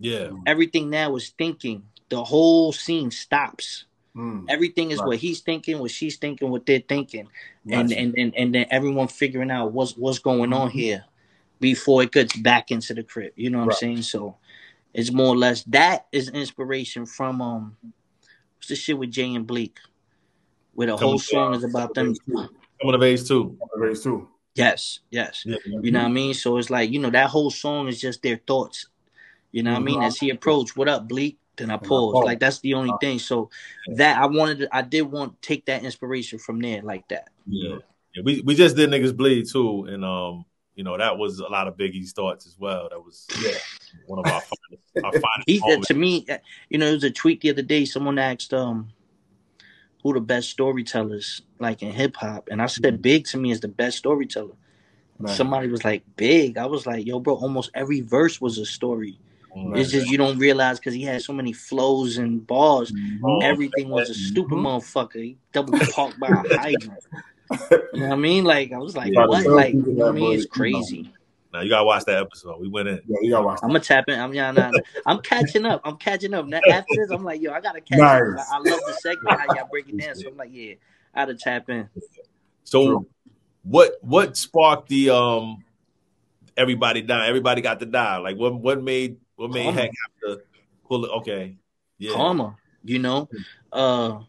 yeah, everything now is thinking the whole scene stops. Mm. Everything is Right. what he's thinking, what she's thinking, what they're thinking, and and, and and then everyone figuring out what's what's going on Mhm. here before it gets back into the crib. You know what Right. I'm saying? So it's more or less that is inspiration from um what's the shit with Jay and Bleek, where the Coming whole song is about them. Coming of age too. Race too. Yes, yes. Yeah. You know what I mean? So it's like, you know, that whole song is just their thoughts. You know what I mean? As he approached, what up, Bleek? Then I I paused. paused. Like that's the only thing. So that I wanted to, I did want to take that inspiration from there like that. Yeah. yeah. We we just did niggas bleed too, and um, you know, that was a lot of Biggie's thoughts as well. That was Yeah. one of our finest, our finest He moments. to me, uh, you know, it was a tweet the other day. Someone asked um who the best storytellers like in hip hop, and I said Big to me is the best storyteller. Man. Somebody was like Big. I was like, yo, bro, almost every verse was a story. Mm. It's just you don't realize because he had so many flows and bars. Mhm. Everything was a stupid Mhm. motherfucker. He double parked by a hydrant. You know what I mean? Like I was like, Yeah, what? Like you know what I mean? It's crazy. Now you gotta watch that episode. We went in. Yeah, you gotta watch I'm that. gonna tap in. I'm yeah, nah, nah. I'm catching up. I'm catching up. Now, after this, I'm like, yo, I gotta catch up. I, I love the segment how y'all break it down. So I'm like, yeah, I gotta tap in. So what what sparked the um everybody die? Everybody got to die. Like what what made what made Karma. Heck have to pull it? Okay, yeah, Karma, you know. Uh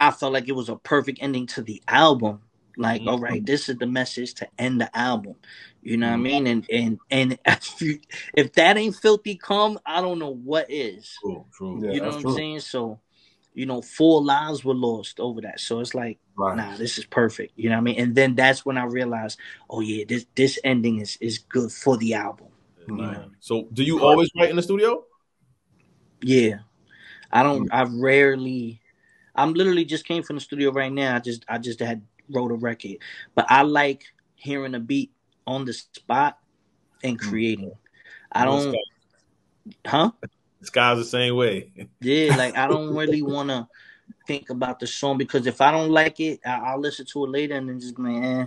I felt like it was a perfect ending to the album. Like, Mhm. all right, this is the message to end the album. You know what I Mhm. mean? And and and if, you, if that ain't Filthy Karma, I don't know what is. true, true. Yeah, you know that's what I'm true. saying? So, you know, four lives were lost over that. So it's like, Right. nah, this is perfect. You know what I mean? And then that's when I realized, oh yeah, this this ending is is good for the album. Right. So do you always write in the studio? Yeah. I don't Mm. I rarely I'm literally just came from the studio right now. I just I just had wrote a record. But I like hearing a beat on the spot and Mm. creating. I don't huh? Sky's the same way. Yeah, like I don't really want to think about the song because if I don't like it, I- I'll listen to it later and then just man, eh.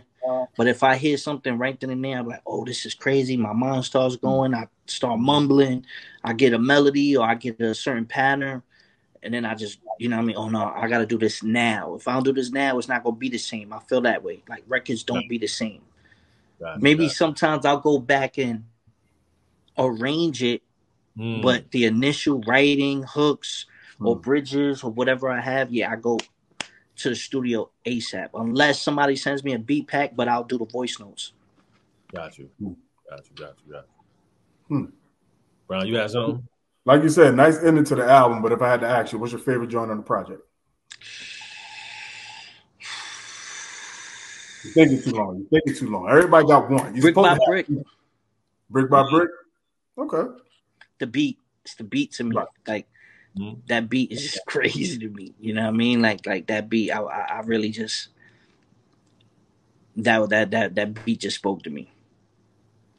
But if I hear something right then and there, I'm like, oh, this is crazy. My mind starts going. I start mumbling. I get a melody or I get a certain pattern. And then I just, you know what I mean? Oh, no, I got to do this now. If I don't do this now, it's not going to be the same. I feel that way. Like records don't be the same. Gotcha, Maybe gotcha. sometimes I'll go back and arrange it Mm. but the initial writing hooks or Mm. bridges or whatever I have, yeah, I go to the studio ASAP. Unless somebody sends me a beat pack, but I'll do the voice notes. got you, Hmm. got you, got you, got Hmm. Brown, you had something? Like you said, nice ending to the album. But if I had to ask you, what's your favorite joint on the project? You're thinking too long. You're thinking too long. Everybody got one. You're Brick by to have- brick, brick by brick. Okay. the beat. It's the beat to me. Right. Like Mhm. that beat is just crazy to me. You know what I mean? Like like that beat. I I, I really just that that that that beat just spoke to me.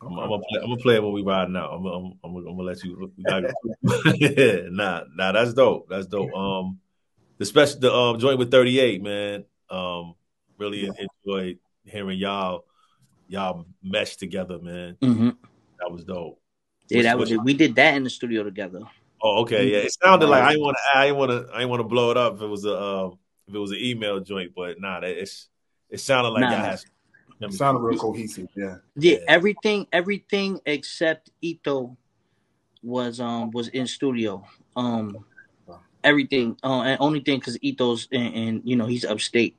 I'm, I'm, gonna play, I'm gonna play it when we ride now. I'm, I'm, I'm, I'm gonna let you. we gotta go. yeah, nah, nah, that's dope. That's dope. Um, the special, the um joint with 38, man. Um, really enjoyed hearing y'all, y'all mesh together, man. hmm That was dope. Yeah, that was it. We did that in the studio together. Oh, okay, yeah. It sounded like I didn't want to, I didn't want to, I didn't want to blow it up if it was a, um, if it was an email joint, but nah, it's, it sounded like Nah, y'all It sounded real cohesive. Yeah. Yeah, Yeah. everything everything except Ito was um was in studio. Um everything uh and only thing cuz Ito's and, and you know he's upstate.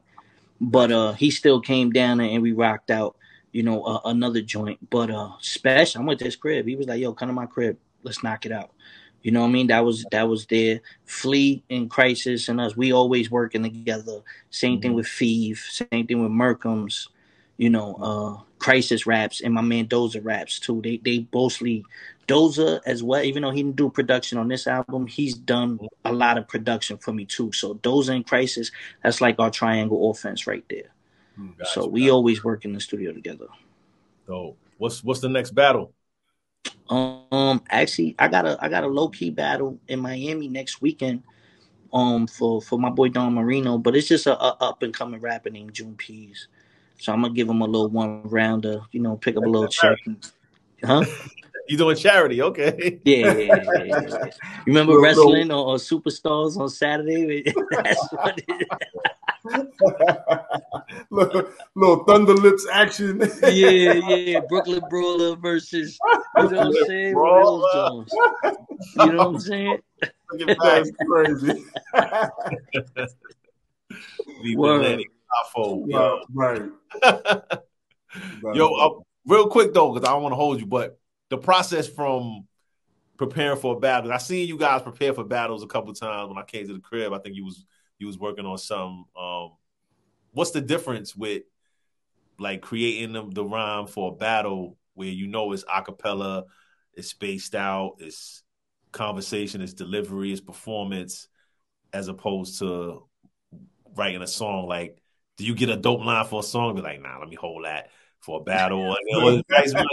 But uh he still came down and we rocked out, you know, uh, another joint. But uh special, I went to his crib. He was like, "Yo, come to my crib. Let's knock it out." You know what I mean? That was that was there. Flea and Crisis and us, we always working together. Same thing with Feeve, same thing with Merkham's you know, uh Crisis raps and my man Doza raps too. They they mostly Doza as well, even though he didn't do production on this album, he's done a lot of production for me too. So Doza and Crisis, that's like our triangle offense right there. Gotcha, so we gotcha. always work in the studio together. So What's, what's the next battle? Um actually I got a I got a low key battle in Miami next weekend. Um for for my boy Don Marino, but it's just a, a up and coming rapper named June Peas. So I'm gonna give him a little one rounder, you know, pick up a little check. Huh? You doing charity? Okay. Yeah, yeah, yeah, yeah, yeah. You remember Little- wrestling or, or superstars on Saturday? That's what it little, little Thunder Lips action. yeah, yeah. Brooklyn Brawler versus you know what I'm saying? Real Jones. You know what I'm saying? That's crazy. The Word. Atlantic Afo, yo. right. Yo, uh, real quick though, because I don't want to hold you, but the process from preparing for a battle. I seen you guys prepare for battles a couple times when I came to the crib. I think you was you was working on some. Um, what's the difference with like creating the, the rhyme for a battle where you know it's acapella, it's spaced out, it's conversation, it's delivery, it's performance, as opposed to writing a song like do you get a dope line for a song? Be like, nah, let me hold that for a battle. Or, or guys like,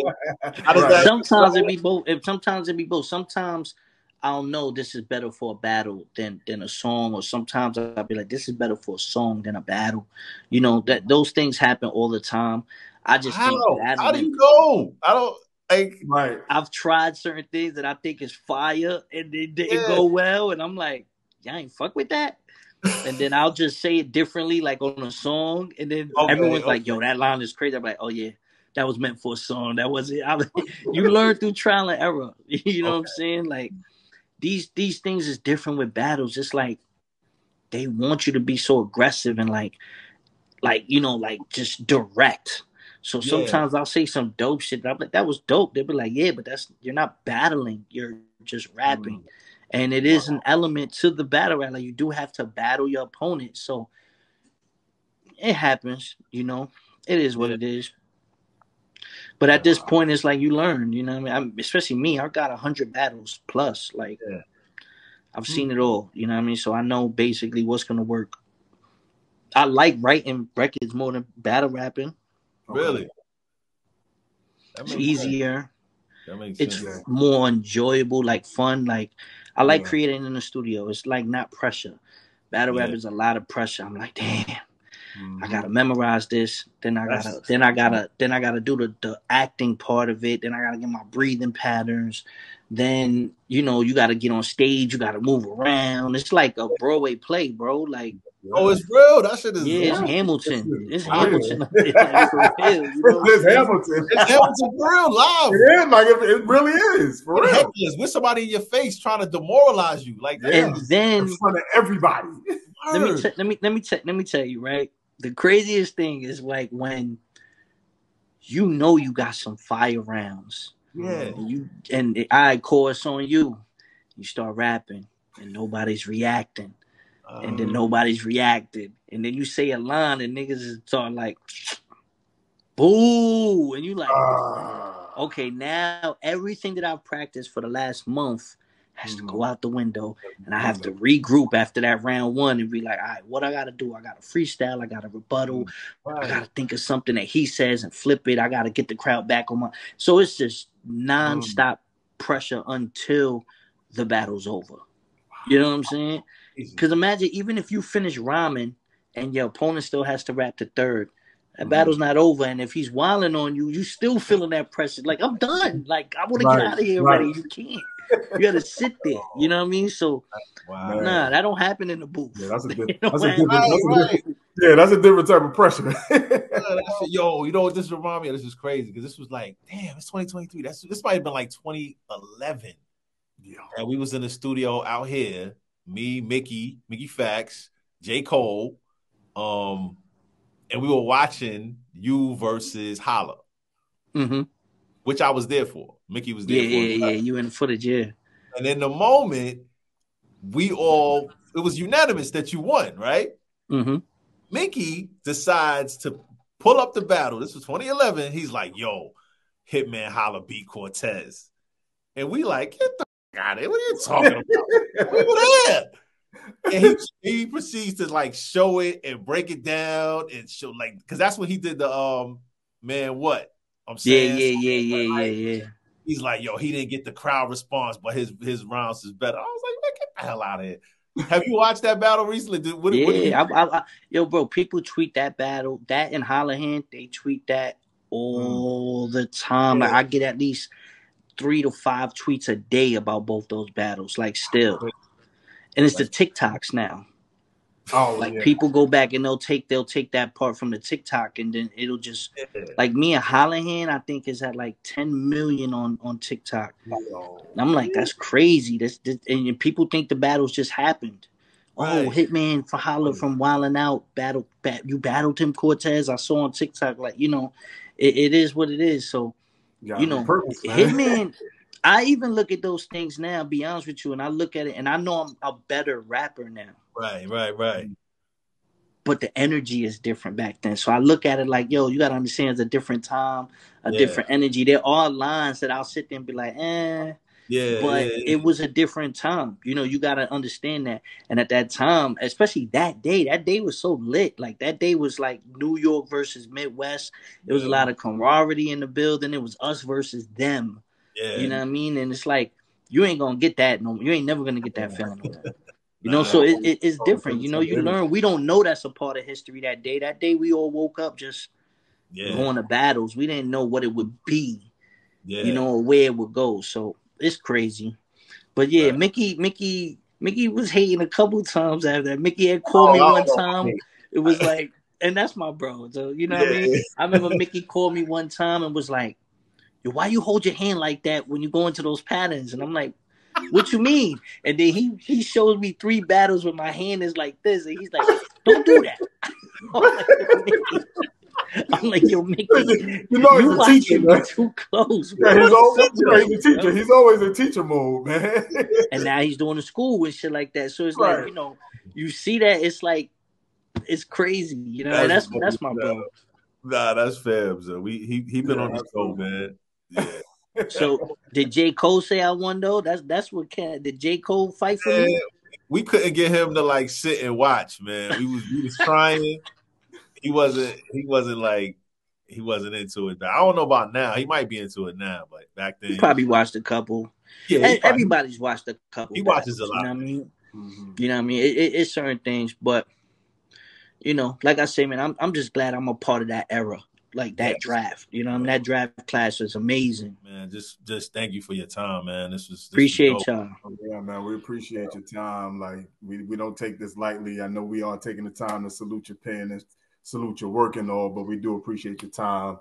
how does Right. that? Sometimes it be both. If sometimes it be both. Sometimes I'll know this is better for a battle than than a song, or sometimes I'll be like, this is better for a song than a battle. You know that those things happen all the time. I just How? think How do you know? I don't like. Right. I've tried certain things that I think is fire, and they didn't Yeah. go well, and I'm like, y'all ain't fuck with that. And then I'll just say it differently, like on a song, and then Okay, everyone's like, "Yo, that line is crazy." I'm like, "Oh yeah, that was meant for a song. That was it." I, you learn through trial and error. You know what I'm saying? Like these these things is different with battles. It's like they want you to be so aggressive and like like you know like just direct. So Yeah. sometimes I'll say some dope shit. I'm like, that was dope. They'll be like, yeah, but that's you're not battling. You're just rapping. Mm. And it is an element to the battle rap. Like you do have to battle your opponent. So it happens, you know. It is what it is. But at this point, it's like you learn, you know. What I mean, I'm, especially me, I've got a hundred battles plus. Like, Yeah. I've seen it all. You know what I mean? So I know basically what's gonna work. I like writing records more than battle rapping. Really? That It's makes sense. easier. That makes It's sense. more enjoyable, like fun. Like I like Yeah. creating in the studio. It's like not pressure. Battle rap is a lot of pressure. I'm like, damn, Mm-hmm. I gotta memorize this. Then I That's- gotta, then I gotta, then I gotta do the the acting part of it. Then I gotta get my breathing patterns. Then you know you gotta get on stage. You gotta move around. It's like a Broadway play, bro. Like Oh, it's real. That shit is yeah, it's real. Hamilton. It's Wow. Hamilton. Like, for real, you know It's? Hamilton. It's Hamilton for real live. It is like it, it really is for With real. hecklers, with somebody in your face trying to demoralize you. Like, Yeah. And then In front of everybody. let me t- let me let me t- let me tell you right. The craziest thing is like when you know you got some fire rounds. Yeah. And you and it, I course on you. You start rapping and nobody's reacting, and then Uh, nobody's reacted, and then you say a line and niggas is start like, boo, and you like, Ah. okay, now everything that I've practiced for the last month has to Mhm. go out the window, and I have to regroup after that round one and be like, all right, what I got to do? I got to freestyle, I got to rebuttal, I got to think of something that he says and flip it. I got to get the crowd back on my. So it's just nonstop pressure until the battle's over. You know what I'm saying? Because imagine even if you finish rhyming and your opponent still has to rap the third, that Mhm. battle's not over. And if he's wilding on you, you're still feeling that pressure. Like I'm done. Like I want to get out of here right. already. You can't. You got to sit there. You know what I mean? So Wow. nah, that don't happen in the booth. Yeah, that's a good. That's a. I That's a different yeah, that's a different type of pressure. Yeah, Yo, you know what this remind me of? This is crazy because this was like, damn, it's 2023. That's this might have been like 2011. yeah. And we was in the studio out here, me, Mickey, Mickey Factz, J. Cole, um, and we were watching you versus Holla, hmm which I was there for. Mickey was there Yeah, for. yeah, yeah. You in the footage, yeah. And in the moment, we all it was unanimous that you won, right? hmm Mickey decides to pull up the battle. This was 2011. He's like, yo, Hitman Holla beat Cortez. And we like, get the f- out of here. What are you talking about? we were there. And he, he proceeds to like show it and break it down and show like because that's what he did the um man what I'm Yeah, saying yeah, yeah, yeah, yeah, yeah. he's like yo he didn't get the crowd response but his his rounds is better I was like man get the hell out of here have you watched that battle recently Did- what, yeah, what you- I, I, yo, bro, people tweet that battle, that and Hollow Da Don, they tweet that all mm. the time. Like, I get at least three to five tweets a day about both those battles, like still. And it's the TikToks now. Oh, Like yeah. people go back and they'll take they'll take that part from the TikTok and then it'll just like me and Hollow Da Don, I think is at like 10 million on on TikTok. And I'm like, that's crazy. That's, this and people think the battles just happened. Oh, Hitman for Holla from Wildin' Out battle, bat, you battled him Cortez. I saw on TikTok, like you know, it, it is what it is. So Got you know, purpose, man. Hitman. I even look at those things now. Be honest with you, and I look at it, and I know I'm a better rapper now. Right, right, right. But the energy is different back then. So I look at it like, yo, you gotta understand it's a different time, a Yeah. different energy. There are lines that I'll sit there and be like, eh, Yeah, but yeah, it was a different time. You know, you gotta understand that. And at that time, especially that day, that day was so lit. Like that day was like New York versus Midwest. It was a lot of camaraderie in the building. It was us versus them. yeah. You know what I mean? And it's like you ain't gonna get that. No, you ain't never gonna get that feeling. no more. You know, Nah. so it, it, it's Oh, different. You know, you learn. We don't know that's a part of history. That day, that day, we all woke up just yeah, going to battles. We didn't know what it would be yeah. you know, or where it would go. So it's crazy. But yeah, Right. Mickey, Mickey, Mickey was hating a couple times after that. Mickey had oh, called me one time. It was like, and that's my bro. So you know what I mean? I remember Mickey called me one time and was like, Yo, why you hold your hand like that when you go into those patterns? And I'm like, what you mean? And then he he shows me three battles where my hand is like this, and he's like, "Don't do that." I'm like, "Yo, Mickey." I'm like, "Yo, Mickey, You know he's you a watching teacher, man. too close." Yeah, he's always, you know, he's a teacher. He's always in teacher mode, man. and now he's doing the school and shit like that. So it's Right. like you know, you see that it's like it's crazy, you know. and That's that's that's my bro. Nah, that's Fabs. though. We he he been Yeah, on the show, man. Yeah. So did J Cole say I won though? That's that's what can did J Cole fight for Man, me? we couldn't get him to like sit and watch, man. We was we was trying. He wasn't he wasn't like he wasn't into it. I don't know about now. He might be into it now, but back then He probably watched a couple. yeah, probably- Everybody's watched a couple. He watches a lot. You know what I mean? Mhm. You know what I mean? It, it, it's certain things, but you know, like I say, man, I'm I'm just glad I'm a part of that era, like that Yes. draft. You know, I mean? that draft class was amazing. man. Just just thank you for your time, man. This was this Appreciate dope. y'all. Oh, Yeah, man, we appreciate your time. Like we, we don't take this lightly. I know we are taking the time to salute your pen and salute your work and all, but we do appreciate your time.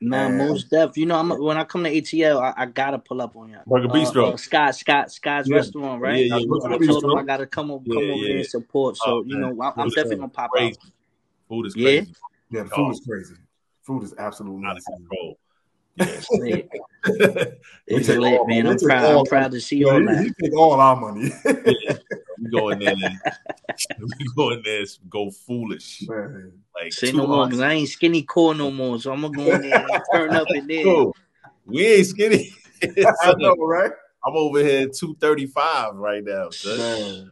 Nah, Man. most def. You know, I'm when I come to ATL, I, I gotta pull up on you. Burger Bistro. Uh, Scott, Scott, Scott's Yeah. restaurant, right? Yeah, yeah, Burger I told him I gotta come over, Yeah, come over yeah. there and support. So Oh, you know, I'm, I'm definitely gonna pop crazy. out. Food is crazy. Yeah, the Oh. food is crazy. Food is absolutely Out of amazing. control. It's lit. It's take lit, all- man. I'm proud. all- I'm proud to see Yeah, all he, that. he take all our money. we go in there. we go in there, and go foolish. Man. Like Say no more, because I ain't skinny core no more. So I'm gonna go in there and turn up in there. Yo, we ain't skinny. I know, right? I'm over here two thirty five right now. Man,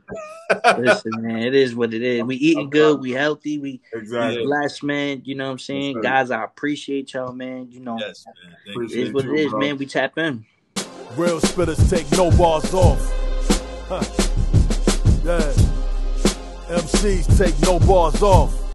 Listen, man, it is what it is. We eating good, we healthy, we exactly. blessed, man. You know what I'm saying? sir. Guys, I appreciate y'all, man. You know, Yes, man. Thank it Appreciate is what it is, bro. man. We tap in. Real spitters take no bars off. Huh. Yeah. MCs take no bars off.